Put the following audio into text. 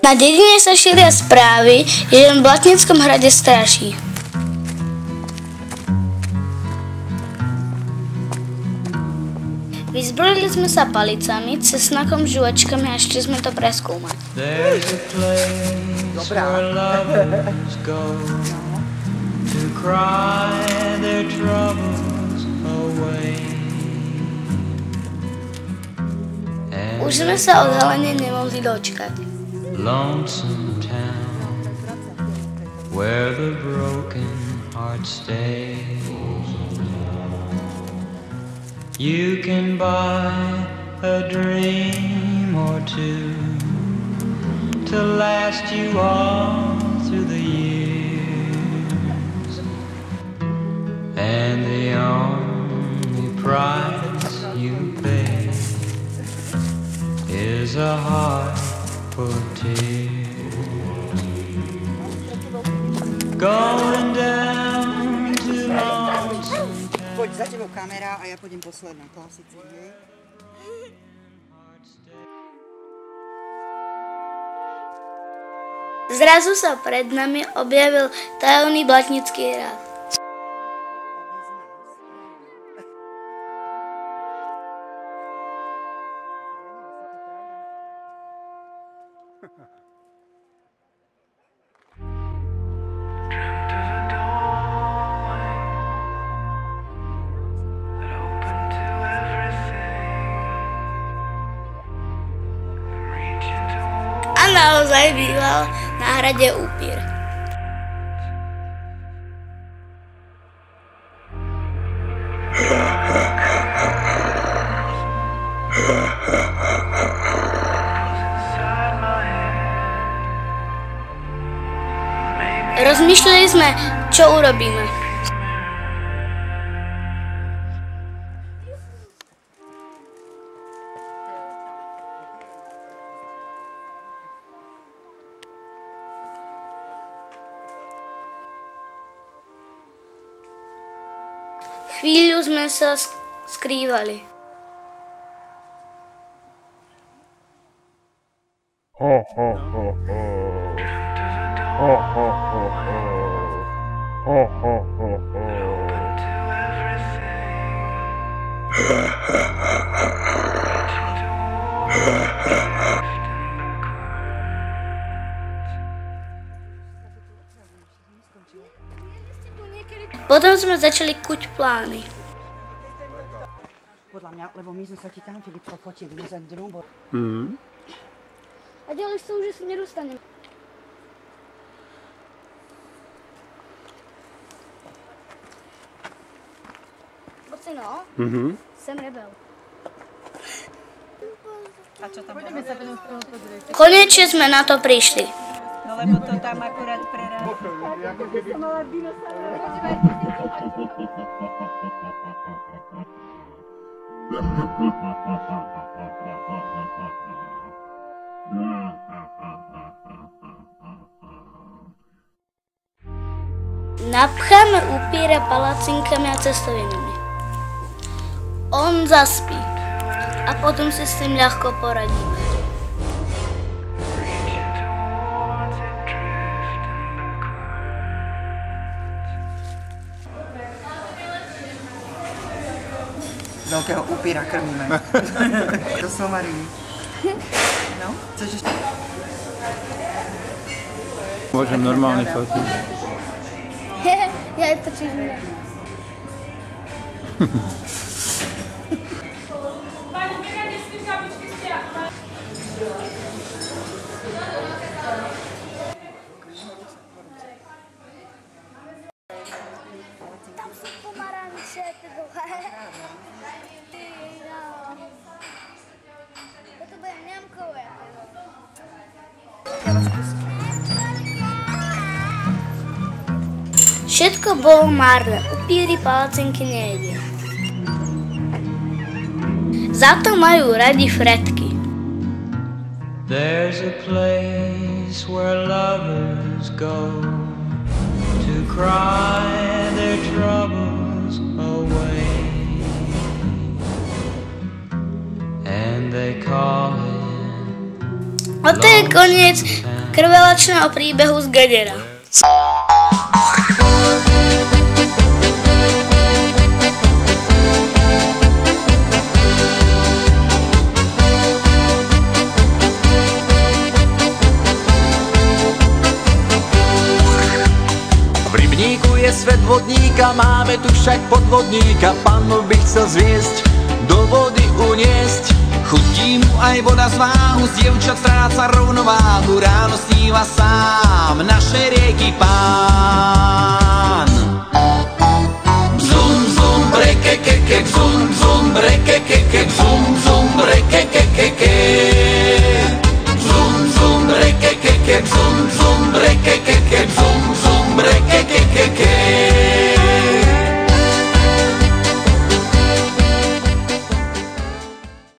Na dedine sa šíria správy, že v Blatnickom hrade straší. Vyzbrojili sme sa palicami, cesnakom, žuvačkami a šli sme to preskúmať. To cry their troubles Sa odhalene nemohli dočkať. lonesome town where the broken heart stays. You can buy a dream or two to last you all through the years, and the only price is a heart full of tears. Going down to lonesome Poď za tebou kamera a ja pôjdem posledná. Klasicky, hej? Zrazu sa pred nami objavil tajomný blatnický rád. Naozaj býval na hrade upír. Razmišljali smo, če urobimo. Хвилю сме се скривали. Ho, ho, ho, ho. Potom sme začali kuť plány. Podľa mňa, lebo my sme sa ti tam, Filip, fotili, my za drubo. A ďalej sa už si nedostanem. Poď si no. Mhm. Sem rebel. A čo tam Poďme sa pozrieť. Konečne sme na to prišli. No lebo to tam akurát preráža. Napcháme upíra palacinkami a cestovinami. On zaspí a potom si s tým ľahko poradíme. Veľkého upíra krmíme. Do somariny. No, chceš ešte? Môžem normálne fotiť. ja je to čiže. Швидко було марно, у пірі палацинки не є. Za to majú radi fretky. There's a place where lovers go to cry their troubles away. And they call it A to je koniec krvelačného príbehu z Gedera. podvodníka, máme tu však podvodníka, panu by chcel zviesť, do vody uniesť. Chutí mu aj voda z váhu, z dievčat stráca rovnováhu, ráno sníva sám naše rieky pán. Zum, zum, breke, keke, zum, zum, breke, keke, zum, zum, breke, keke, zum, zum, breke, keke, zum, zum,